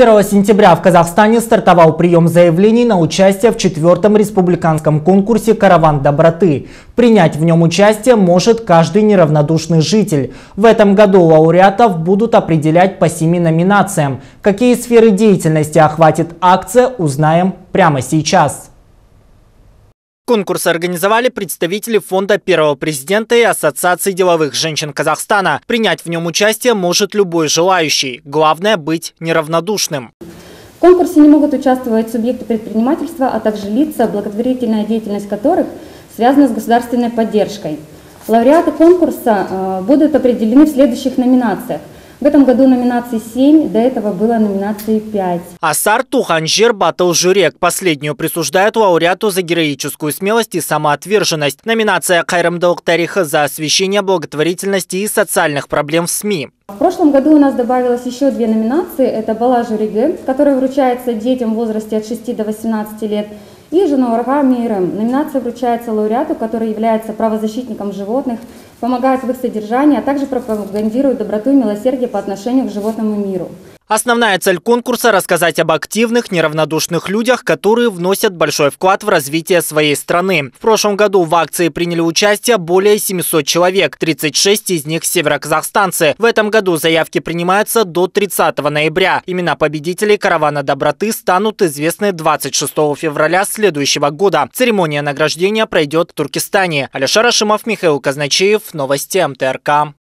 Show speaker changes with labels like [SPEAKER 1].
[SPEAKER 1] 1 сентября в Казахстане стартовал прием заявлений на участие в четвертом республиканском конкурсе «Караван доброты». Принять в нем участие может каждый неравнодушный житель. В этом году лауреатов будут определять по семи номинациям. Какие сферы деятельности охватит акция, узнаем прямо сейчас.
[SPEAKER 2] Конкурс организовали представители фонда первого президента и Ассоциации деловых женщин Казахстана. Принять в нем участие может любой желающий. Главное быть неравнодушным.
[SPEAKER 3] В конкурсе не могут участвовать субъекты предпринимательства, а также лица, благотворительная деятельность которых связана с государственной поддержкой. Лауреаты конкурса э, будут определены в следующих номинациях – в этом году номинаций 7, до этого было номинации 5.
[SPEAKER 2] Асар Туханжир Батл Жюрек. Последнюю присуждают лауреату за героическую смелость и самоотверженность. Номинация Кайрамдалк Тариха за освещение благотворительности и социальных проблем в СМИ.
[SPEAKER 3] В прошлом году у нас добавилось еще две номинации. Это Бала Жюриге, которая вручается детям в возрасте от 6 до 18 лет, и Жануарга Мирем. Номинация вручается лауреату, который является правозащитником животных, помогает в их содержании, а также пропагандирует доброту и милосердие по отношению к животному миру.
[SPEAKER 2] Основная цель конкурса – рассказать об активных, неравнодушных людях, которые вносят большой вклад в развитие своей страны. В прошлом году в акции приняли участие более 700 человек, 36 из них североказахстанцы. В этом году заявки принимаются до 30 ноября. Имена победителей «Каравана доброты» станут известны 26 февраля следующего года. Церемония награждения пройдет в Туркестане. Алишер Ашимов, Михаил Казначеев. Новости МТРК.